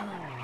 Oh.